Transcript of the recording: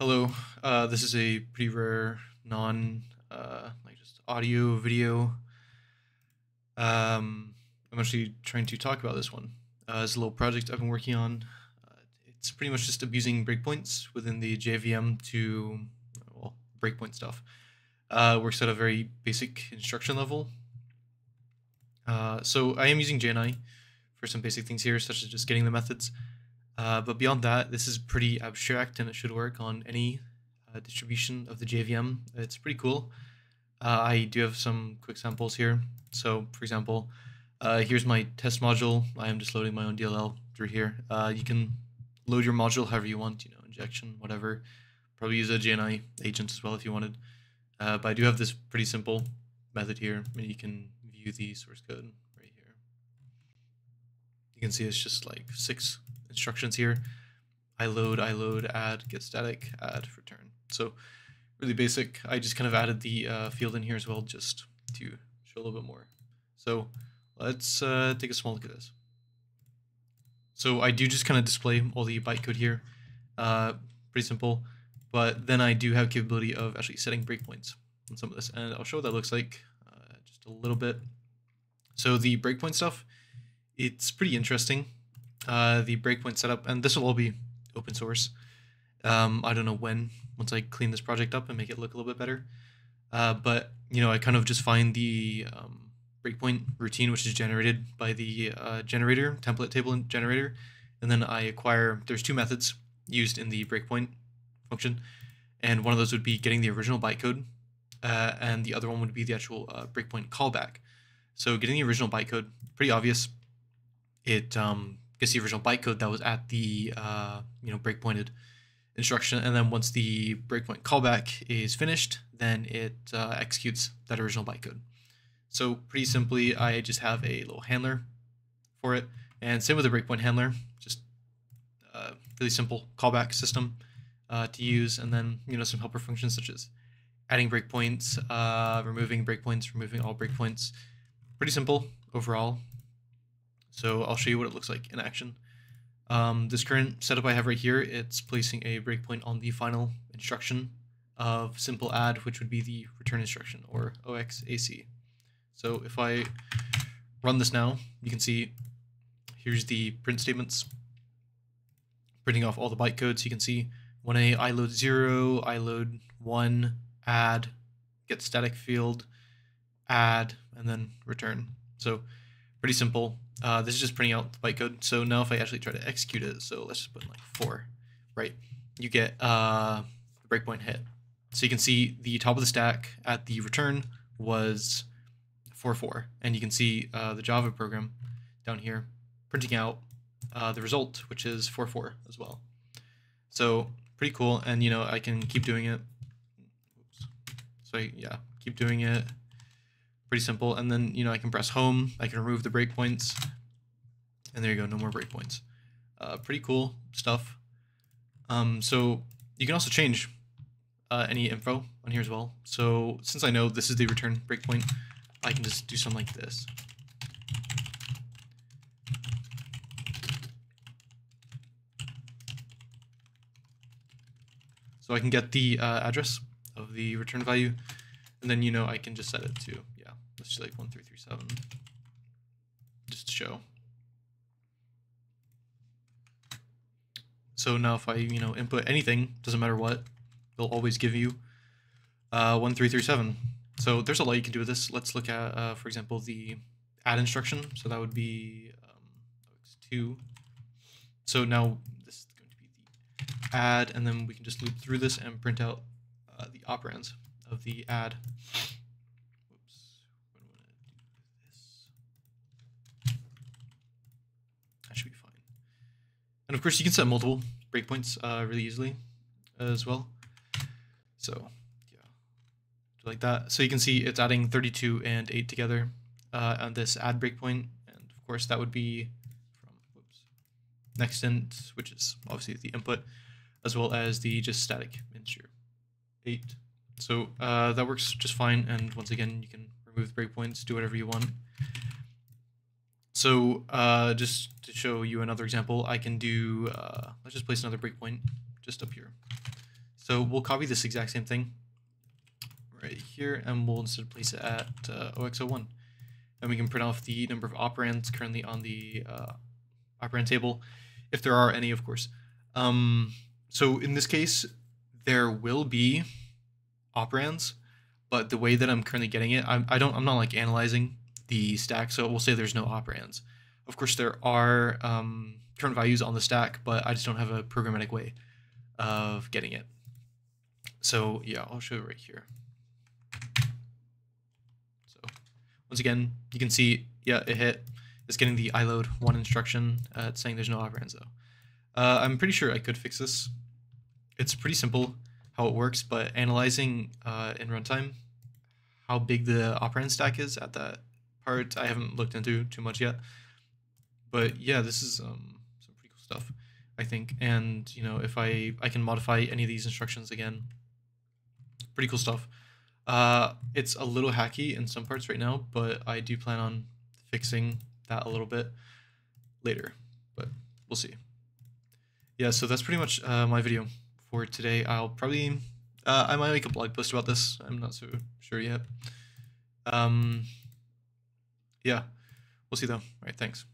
Hello, uh, this is a pretty rare non, uh, like just audio video. Um, I'm actually trying to talk about this one. Uh, it's a little project I've been working on. Uh, it's pretty much just abusing breakpoints within the JVM to, well, breakpoint stuff. Uh, works at a very basic instruction level. Uh, so I am using JNI for some basic things here, such as just getting the methods. Uh, but beyond that, this is pretty abstract and it should work on any uh, distribution of the JVM. It's pretty cool. Uh, I do have some quick samples here. So for example, uh, here's my test module. I am just loading my own DLL through here. Uh, you can load your module however you want, you know, injection, whatever. Probably use a JNI agent as well if you wanted. Uh, but I do have this pretty simple method here. Mean, you can view the source code. You can see it's just like six instructions here. iload, I load, add, get static, add, return. So really basic. I just kind of added the uh, field in here as well just to show a little bit more. So let's uh, take a small look at this. So I do just kind of display all the bytecode here. Uh, pretty simple. But then I do have capability of actually setting breakpoints on some of this. And I'll show what that looks like uh, just a little bit. So the breakpoint stuff, it's pretty interesting uh, the breakpoint setup, and this will all be open source. Um, I don't know when, once I clean this project up and make it look a little bit better. Uh, but, you know, I kind of just find the um, breakpoint routine, which is generated by the uh, generator, template table generator, and then I acquire, there's two methods used in the breakpoint function, and one of those would be getting the original bytecode, uh, and the other one would be the actual uh, breakpoint callback. So getting the original bytecode, pretty obvious. It um, gets the original bytecode that was at the uh, you know breakpointed instruction, and then once the breakpoint callback is finished, then it uh, executes that original bytecode. So pretty simply, I just have a little handler for it, and same with the breakpoint handler, just uh, really simple callback system uh, to use, and then you know some helper functions such as adding breakpoints, uh, removing breakpoints, removing all breakpoints. Pretty simple overall. So I'll show you what it looks like in action. Um, this current setup I have right here, it's placing a breakpoint on the final instruction of simple add, which would be the return instruction or OXAC. So if I run this now, you can see here's the print statements, printing off all the bytecodes. You can see when a iload zero, iload one, add, get static field, add, and then return. So pretty simple. Uh, this is just printing out the bytecode. So now if I actually try to execute it, so let's just put in like four, right? You get uh, the breakpoint hit. So you can see the top of the stack at the return was 4, 4. and you can see uh, the Java program down here printing out uh, the result, which is 4, 4 as well. So pretty cool, and you know I can keep doing it. Oops. So yeah, keep doing it pretty simple. And then, you know, I can press home, I can remove the breakpoints, and there you go, no more breakpoints. Uh, pretty cool stuff. Um, so you can also change uh, any info on here as well. So since I know this is the return breakpoint, I can just do something like this. So I can get the uh, address of the return value, and then, you know, I can just set it to Do like 1337 just to show. So now if I, you know, input anything, doesn't matter what, it'll always give you uh, 1337. So there's a lot you can do with this. Let's look at, uh, for example, the add instruction. So that would be um, 2. So now this is going to be the add, and then we can just loop through this and print out uh, the operands of the add. And of course, you can set multiple breakpoints uh, really easily as well. So yeah, like that. So you can see it's adding 32 and 8 together uh, on this add breakpoint. And of course, that would be from whoops, next int, which is obviously the input, as well as the just static integer 8. So uh, that works just fine. And once again, you can remove the breakpoints, do whatever you want. So uh, just to show you another example, I can do, uh, let's just place another breakpoint just up here. So we'll copy this exact same thing right here, and we'll instead place it at uh, OX01. And we can print off the number of operands currently on the uh, operand table, if there are any, of course. Um, so in this case, there will be operands, but the way that I'm currently getting it, I'm, I don't, I'm not like analyzing the stack, so we'll say there's no operands. Of course, there are um, current values on the stack, but I just don't have a programmatic way of getting it. So yeah, I'll show it right here. So once again, you can see, yeah, it hit. It's getting the iload one instruction. Uh, it's saying there's no operands though. Uh, I'm pretty sure I could fix this. It's pretty simple how it works, but analyzing uh, in runtime how big the operand stack is at that I haven't looked into too much yet. But yeah, this is um, some pretty cool stuff, I think. And you know, if I I can modify any of these instructions again, pretty cool stuff. Uh, it's a little hacky in some parts right now, but I do plan on fixing that a little bit later. But we'll see. Yeah, so that's pretty much uh, my video for today. I'll probably uh, I might make a blog post about this. I'm not so sure yet. Um, yeah, we'll see though. All right, thanks.